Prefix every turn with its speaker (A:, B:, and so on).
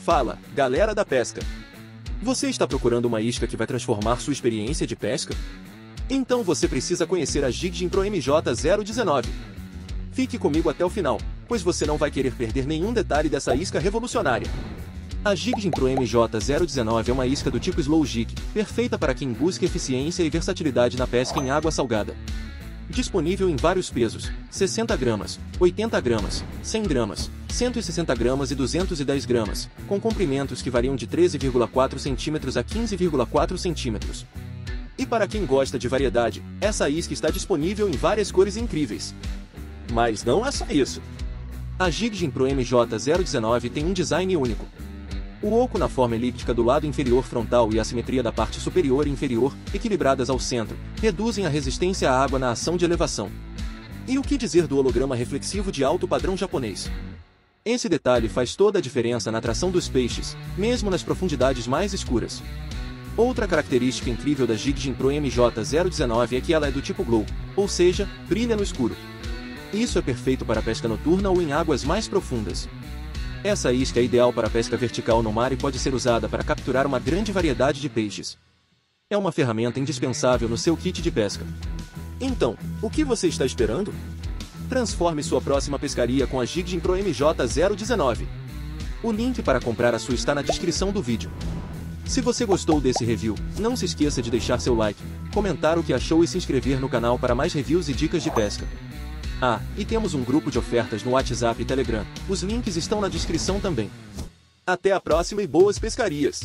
A: Fala, galera da pesca! Você está procurando uma isca que vai transformar sua experiência de pesca? Então você precisa conhecer a Jigjin Pro MJ019. Fique comigo até o final, pois você não vai querer perder nenhum detalhe dessa isca revolucionária. A Jigjin Pro MJ019 é uma isca do tipo Slow Jig, perfeita para quem busca eficiência e versatilidade na pesca em água salgada. Disponível em vários pesos, 60 gramas, 80 gramas, 100 gramas, 160 gramas e 210 gramas, com comprimentos que variam de 13,4 cm a 15,4 cm. E para quem gosta de variedade, essa isca está disponível em várias cores incríveis. Mas não é só isso. A Jigjin Pro MJ019 tem um design único. O oco na forma elíptica do lado inferior frontal e a simetria da parte superior e inferior, equilibradas ao centro, reduzem a resistência à água na ação de elevação. E o que dizer do holograma reflexivo de alto padrão japonês? Esse detalhe faz toda a diferença na atração dos peixes, mesmo nas profundidades mais escuras. Outra característica incrível da Jigjin Pro MJ019 é que ela é do tipo glow, ou seja, brilha no escuro. Isso é perfeito para pesca noturna ou em águas mais profundas. Essa isca é ideal para pesca vertical no mar e pode ser usada para capturar uma grande variedade de peixes. É uma ferramenta indispensável no seu kit de pesca. Então, o que você está esperando? Transforme sua próxima pescaria com a Jigjin Pro MJ019. O link para comprar a sua está na descrição do vídeo. Se você gostou desse review, não se esqueça de deixar seu like, comentar o que achou e se inscrever no canal para mais reviews e dicas de pesca. Ah, e temos um grupo de ofertas no WhatsApp e Telegram. Os links estão na descrição também. Até a próxima e boas pescarias!